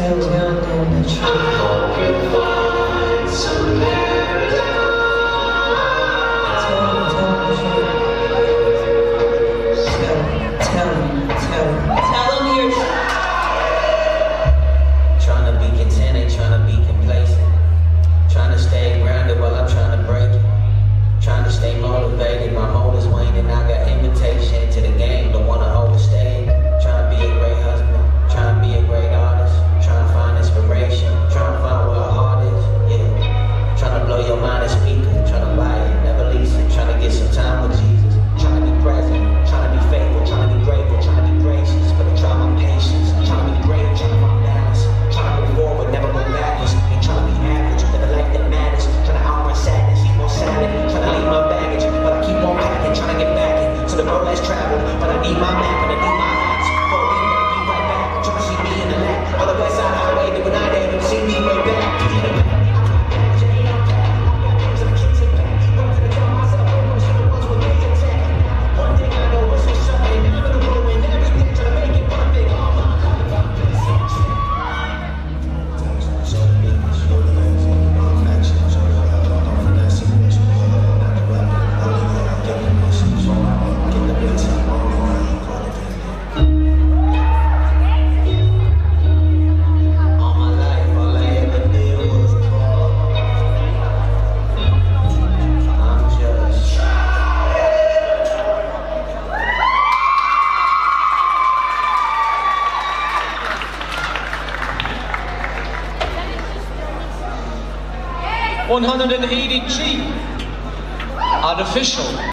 天我的。Imam 183 artificial